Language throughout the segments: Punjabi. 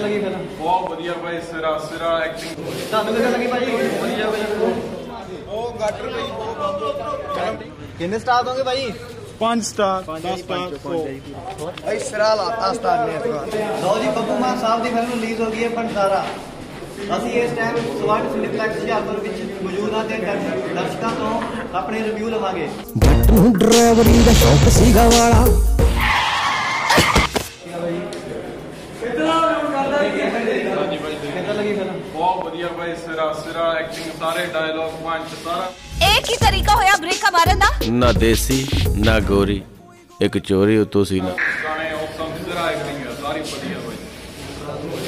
ਲੱਗੀ ਫਿਰ ਬਹੁਤ ਵਧੀਆ ਭਾਈ ਸਿਰਾ ਸਿਰਾ ਐਕਟਿੰਗ ਤੁਹਾਨੂੰ ਕਿੱਦਾਂ ਲੱਗੀ ਭਾਜੀ? ਵਧੀਆ ਭਾਜੀ ਉਹ ਗੱਟਰ ਭਾਈ ਬਹੁਤ ਕਿੰਨੇ ਸਟਾਰ ਦੋਗੇ ਭਾਈ 5 ਸਟਾਰ 10 ਸਟਾਰ ਭਾਈ ਸਿਰਾ ਲਾਤਾ ਸਟਾਰ ਨੇ ਲਓ ਜੀ ਬੱਬੂ ਮਾਨ ਸਾਹਿਬ ਦੀ ਫਿਲਮ ਰਿਲੀਜ਼ ਹੋ ਗਈ ਹੈ ਪੰਸਾਰਾ ਅਸੀਂ ਇਸ ਟਾਈਮ ਸਵਾਟ ਸਿਨੇਪਲੈਕਸ ਹੁਸ਼ਿਆਰਪੁਰ ਵਿੱਚ ਮੌਜੂਦ ਹਾਂ ਤੇ ਦਰ- ਦਰਸ਼ਕਾਂ ਤੋਂ ਆਪਣੇ ਰਿਵਿਊ ਲਵਾਂਗੇ। ਜੱਟ ਨੂੰ ਡਰਾਈਵਰੀ ਦਾ ਸ਼ੌਕ ਸੀਗਾ ਵਾਲਾ। ਹਾਂਜੀ ਭਾਈ ਕਿੱਦਾਂ ਲੱਗੀ ਫਿਲਮ ਬਹੁਤ ਵਧੀਆ ਭਾਈ ਸਿਰਾ ਸਿਰਾ ਐਕਟਿੰਗ ਸਾਰੇ ਡਾਇਲੌਗ ਪੰਚ ਸਾਰਾ एक ही तरीका होया ब्रेक का मारन दा ਨਾ ਦੇਸੀ ਨਾ ਗੋਰੀ ਇੱਕ ਚੋਰੀ ਉਤੋਂ ਸੀ ਨਾ ਗਾਣੇ ਔਸਮ ਸਿਰਾ ਐਕਟਿੰਗ ਹੈ ਸਾਰੀ ਵਧੀਆ ਭਾਈ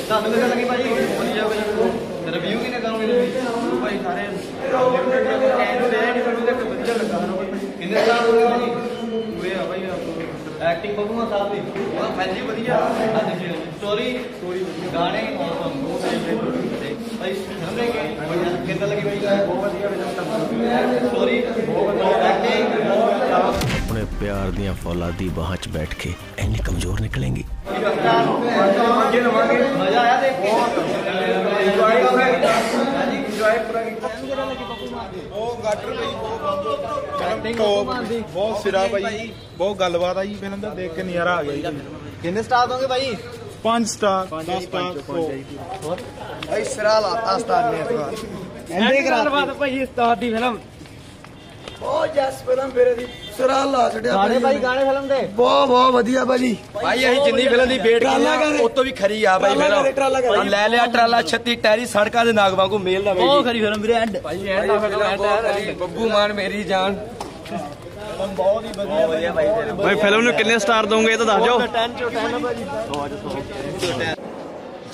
ਤੁਹਾਨੂੰ ਕਿੱਦਾਂ ਲੱਗੀ ਭਾਜੀ ਵਧੀਆ ਭਾਜੀ ਰਿਵਿਊ ਕਿਨੇ ਕਰੋਗੇ ਤੁਸੀਂ ਭਾਈ ਸਾਰੇ ਐਂਡ ਤੇ ਐਂਡ ਮੈਨੂੰ ਤਾਂ ਵਧੀਆ ਲੱਗਾ ਕਿੰਨੇ ਸਟਾਰ ਦੋਗੇ ਭਾਜੀ ਪੂਰੇ ਆ ਭਾਈ ਐਕਟਿੰਗ ਬੱਬੂ ਮਾਨ ਸਾਹਿਬ ਦੀ। ਉਹ ਫੈਜੀ ਵਧੀਆ। ਹਾਂਜੀ ਜੀ। ਸਟੋਰੀ ਸਟੋਰੀ ਗਾਣੇ ਔਸਮ ਬਹੁਤ ਸਹੀ ਭਾਈ ਫਿਲਮ ਦੇ ਕੇ ਕਿੱਦਾਂ ਲੱਗੀ ਭਾਈ? ਬਹੁਤ ਵਧੀਆ ਫਿਲਮ ਸਟੋਰੀ ਬਹੁਤ ਵਧੀਆ। ਐਕਟਿੰਗ ਬਹੁਤ ਆਪਣੇ ਪਿਆਰ ਦੀਆਂ ਫੌਲਾਦੀ ਬਾਹਾਂ 'ਚ ਬੈਠ ਕੇ ਇੰਨੀ ਕਮਜ਼ੋਰ ਨਿਕਲੇਂਗੀ। ਮਜ਼ਾ ਆਇਆ ਦੇਖ ਕੇ ਇੰਜੋਏ ਕਰ ਰਹੇ ਉਹ ਗੱਟਰ ਭਾਈ ਬਹੁਤ ਬਹੁਤ ਸਿਰਾ ਭਾਈ ਬਹੁਤ ਗੱਲਬਾਤ ਆ ਜੀ ਫਿਲਮ ਦਾ ਦੇਖ ਕੇ ਨਜ਼ਾਰਾ ਆ ਗਿਆ ਜੀ। ਕਿੰਨੇ ਸਟਾਰ ਦੋਗੇ ਭਾਈ 5 ਸਟਾਰ 10 ਸਟਾਰ ਭਾਈ ਸਿਰਾ ਲਾਤਾ ਸਟਾਰ ਨੇ ਇਸ ਵਾਰ। ਐਂਡੇ ਕਰਾ ਬਹੁਤ ਜੈਸ ਫਿਲਮ ਮੇਰੇ ਦੀ ਸਿਰਾ ਲਾ ਛੱਡਿਆ ਗਾਣੇ ਭਾਈ ਗਾਣੇ ਫਿਲਮ ਦੇ? ਬਹੁਤ ਬਹੁਤ ਵਧੀਆ ਭਾਜੀ। ਭਾਈ ਅਸੀਂ ਜਿੰਨੀ ਫਿਲਮ ਦੀ ਵੇਟ ਕੀਤੀ ਉਹ ਤੋਂ ਵੀ ਖਰੀ ਆ ਕਰੇ। ਫਿਲਮ ਲੈ ਲਿਆ ਟਰਾਲਾ 36 ਟੈਰੀ ਸੜਕਾਂ ਦੇ ਨਾਗ ਵਾਂਗੂ ਮੇਲ ਨਾ ਬਹੁਤ ਖਰੀ ਫਿਲਮ ਵੀਰੇ ਐਂਡ ਭਾਈ ਐਂਡ ਦਾ ਫਿਲਮ ਬੱਬੂ ਮਾਨ ਮੇਰੀ ਜਾਨ। ਬਹੁਤ ਹੀ ਵਧੀਆ ਵਧੀਆ ਭਾਈ ਤੇਰੇ। ਭਾਈ ਫਿਲਮ ਨੂੰ ਕਿੰਨੇ ਸਟਾਰ ਦੋਗੇ ਇਹ ਤਾਂ ਦੱਸ ਦਿਓ।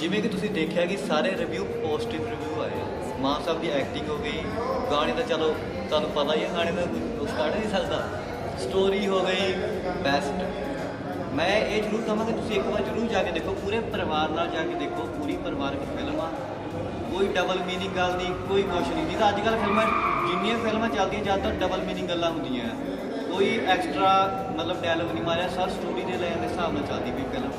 ਜਿਵੇਂ ਕਿ ਤੁਸੀਂ ਦੇਖਿਆ ਕਿ ਸਾਰੇ ਰਿਵਿਊ ਪੋਜ਼ਿਟਿਵ ਰਿਵਿਊ ਆਏ। ਮਾਨ ਸਾਹਿਬ ਦੀ ਐਕਟਿੰਗ ਹੋ ਗਈ। ਗਾਣੇ ਦਾ ਚਲੋ ਤੁਹਾਨੂੰ ਪਤਾ ਹੀ ਹੈ ਗਾਣੇ ਦਾ ਉਸ ਕੱਢ ਨਹੀਂ ਸਕਦਾ। ਸਟੋਰੀ ਹੋ ਗਈ ਬੈਸਟ ਮੈਂ ਇਹ ਜ਼ਰੂਰ ਕਹਾਂਗਾ ਕਿ ਤੁਸੀਂ ਇੱਕ ਵਾਰ ਜ਼ਰੂਰ ਜਾ ਕੇ ਦੇਖੋ, ਪੂਰੇ ਪਰਿਵਾਰ ਨਾਲ ਜਾ ਕੇ ਦੇਖੋ, ਪੂਰੀ ਪਰਿਵਾਰਕ ਫਿਲਮ ਆ। ਕੋਈ ਡਬਲ ਮੀਨਿੰਗ ਗੱਲ ਨਹੀਂ, ਕੋਈ ਕੁਛ ਨਹੀਂ। ਨਹੀਂ ਤਾਂ ਅੱਜ ਕੱਲ੍ਹ ਫਿਲਮਾਂ, ਜਿੰਨੀਆਂ ਫਿਲਮਾਂ ਚੱਲਦੀਆਂ ਜ਼ਿਆਦਾਤਰ ਡਬਲ ਮੀਨਿੰਗ ਗੱਲਾਂ ਹੁੰਦੀਆਂ। ਕੋਈ ਐਕਸਟਰਾ ਮਤਲਬ ਡਾਇਲੋਗ ਨਹੀਂ ਮਾਰਿਆ, ਸਰ ਸਟੋਰੀ ਦੇ ਲੈਣ ਦੇ ਹਿਸਾਬ ਨਾਲ ਚੱਲਦੀ ਪਈ ਫਿਲਮ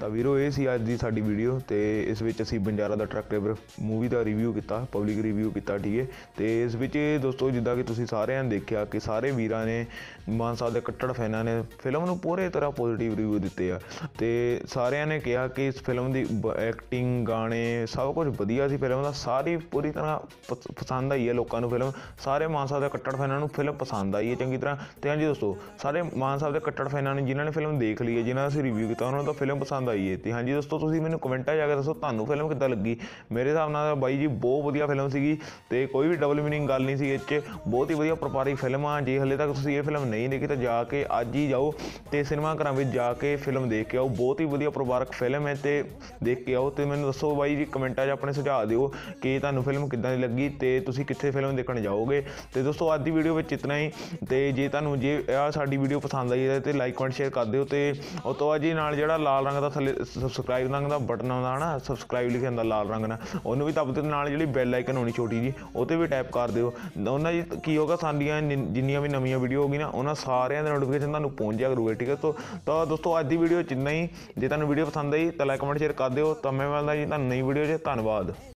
ਤਾਂ ਵੀਰੋ, ਇਹ ਸੀ ਅੱਜ ਦੀ ਸਾਡੀ ਵੀਡੀਓ ਤੇ ਇਸ ਵਿੱਚ ਅਸੀਂ ਬੰਜਾਰਾ ਦਾ ਟਰੱਕ ਡਰਾਈਵਰ ਮੂਵੀ ਦਾ ਰਿਵਿਊ ਕੀਤਾ ਪਬਲਿਕ ਰਿਵਿਊ ਕੀਤਾ, ਠੀਕ ਹੈ? ਤੇ ਇਸ ਵਿੱਚ ਦੋਸਤੋ, ਜਿੱਦਾਂ ਕਿ ਤੁਸੀਂ ਸਾਰਿਆਂ ਨੇ ਦੇਖਿਆ ਕਿ ਸਾਰੇ ਵੀਰਾਂ ਨੇ ਮਾਨ ਸਾਹਿਬ ਦੇ ਕੱਟੜ ਫੈਨਾਂ ਨੇ ਫਿਲਮ ਨੂੰ ਪੂਰੇ ਤਰ੍ਹਾਂ ਪੋਜ਼ਿਟਿਵ ਰਿਵਿਊ ਦਿੱਤੇ ਆ। ਤੇ ਸਾਰਿਆਂ ਨੇ ਕਿਹਾ ਕਿ ਇਸ ਫਿਲਮ ਦੀ ਐਕਟਿੰਗ ਗਾਣੇ ਸਭ ਕੁਝ ਵਧੀਆ ਸੀ ਫਿਲਮ ਦਾ, ਸਾਰੀ ਪੂਰੀ ਤਰ੍ਹਾਂ ਪਸ- ਪਸੰਦ ਆਈ ਹੈ ਲੋਕਾਂ ਨੂੰ ਫਿਲਮ ਸਾਰੇ ਮਾਨ ਸਾਹਿਬ ਦੇ ਕੱਟੜ ਫੈਨਾਂ ਨੂੰ ਫਿਲਮ ਪਸੰਦ ਆਈ ਹੈ ਚੰਗੀ ਤਰ੍ਹਾਂ। ਤੇ ਹਾਂਜੀ ਦੋਸਤੋ, ਸਾਰੇ ਮਾਨ ਸਾਹਿਬ ਦੇ ਕੱਟੜ ਫੈਨਾਂ ਨੇ, ਜਿਨ੍ਹਾਂ ਨੇ ਫਿਲਮ ਦੇਖ ਲਈ ਹੈ, ਜਿਨ੍ਹਾਂ ਦਾ ਅਸੀਂ ਰਿਵਿਊ ਕੀਤਾ, ਉਹਨਾਂ ਨੂੰ ਤਾਂ ਫਿਲਮ ਪਸੰਦ ਆਈ ਹੈ ਤੇ ਹਾਂਜੀ ਦੋਸਤੋ, ਤੁਸੀਂ ਮੈਨੂੰ ਕਮੈਂਟਾਂ 'ਚ ਜਾ ਕੇ ਦੱਸੋ ਤੁਹਾਨੂੰ ਫਿਲਮ ਕਿੱਦਾਂ ਲੱਗੀ। ਮੇਰੇ ਹਿਸਾਬ ਨਾਲ ਬਾਈ ਜੀ ਬਹੁਤ ਵਧੀਆ ਫਿਲਮ ਸੀਗੀ ਤੇ ਕੋਈ ਵੀ ਡਬਲ ਮੀਨਿੰਗ ਗੱਲ ਨਹੀਂ ਸੀ ਇਹ 'ਚ। ਬਹੁਤ ਹੀ ਵਧੀਆ ਪਰਿਵਾਰਿਕ ਫਿਲਮ ਆ। ਜੇ ਹਲੇ ਤੱਕ ਤੁਸੀਂ ਇਹ ਫਿਲਮ ਨਹੀਂ ਦੇਖੀ ਤਾਂ ਜਾ ਕੇ ਅੱਜ ਹੀ ਜਾਓ ਤੇ ਸਿਨੇਮਾ ਘਰਾਂ ਵਿੱਚ ਜਾ ਕੇ ਫਿਲਮ ਦੇਖ ਕੇ ਆਓ। ਬਹੁਤ ਹੀ ਵਧੀਆ ਪਰਿਵਾਰਕ ਫਿਲਮ ਹੈ ਤੇ ਦੇਖ ਕੇ ਆਓ ਤੇ ਮੈਨੂੰ ਦੱਸੋ ਬਾਈ ਜੀ ਕਮੈਂਟਾਂ 'ਚ ਆਪਣੇ ਸੁਝਾਅ ਦਿਓ ਕਿ ਤੁਹਾਨੂੰ ਫਿਲਮ ਕਿੱਦਾਂ ਦੀ ਲੱਗੀ ਤੇ ਤੁਸੀਂ ਕਿੱਥੇ ਫਿਲਮ ਦੇਖਣ ਜਾਓਗੇ। ਤੇ ਦੋਸਤੋ, ਅੱਜ ਦੀ ਵੀਡੀਓ ਵਿੱਚ ਇਤਨਾ ਹੀ। ਤੇ ਜੇ ਤੁਹਾਨੂੰ ਜੇ ਆ ਸਾਡੀ ਵੀਡੀਓ ਪਸੰਦ ਆਈ ਹੈ ਤੇ ਲਾਈਕ ਕਮੈਂਟ ਸ਼ੇਅਰ ਕਰ ਦਿਓ ਤੇ ਉਹ ਤੋਂ ਬਾਅਦ ਜੀ ਨਾਲ ਜਿਹੜਾ ਲਾਲ ਰੰਗ ਦਾ ਥੱਲੇ ਸਬਸਕ੍ਰਾਈਬ ਰੰਗ ਦਾ ਬਟਨ ਆਉਂਦਾ ਨਾ ਸਬਸਕ੍ਰਾਈਬ ਲਿਖਿਆ ਹੁੰਦਾ ਲਾਲ ਰੰਗ ਨਾਲ, ਉਹਨੂੰ ਵੀ ਦੱਬ ਦਿਓ ਨਾਲ ਜਿਹੜੀ ਬੈਲ ਆਈਕਨ ਹੋਣੀ ਛੋਟੀ ਜੀ ਉਹ ਤੇ ਵੀ ਟੈਪ ਕਰ ਦਿਓ। ਉਹਨਾਂ ਜੀ ਕੀ ਹੋਗਾ ਸਾਡੀਆਂ ਜਿੰਨੀਆਂ ਵੀ ਨਵੀਆਂ ਵੀਡੀਓ ਹੋਗੀ ਨਾ, ਉਹਨਾਂ ਸਾਰਿਆਂ ਦੇ ਨੋਟੀਫਿਕੇਸ਼ਨ ਤੁਹਾਨੂੰ ਪਹੁੰਚ ਜਾਇਆ ਕਰੂਗਾ, ਠੀਕ ਹੈ? ਤੋ, ਤਾਂ ਦੋਸਤੋ, ਅੱਜ ਦੀ ਵੀਡੀਓ ਚ ਇੰਨਾ ਹੀ। ਜੇ ਤੁਹਾਨੂੰ ਵੀਡੀਓ ਪਸੰਦ ਆਈ, ਤਾਂ ਲਾਈਕ ਕਮੈਂਟ ਸ਼ੇਅਰ ਕਰ ਦਿਓ। ਤਾਂ ਮੈਂ ਮਿਲਦਾ ਜੀ ਤੁਹਾਨੂੰ ਨਈ ਵੀਡੀਓ 'ਚ। ਧੰਨਵਾਦ।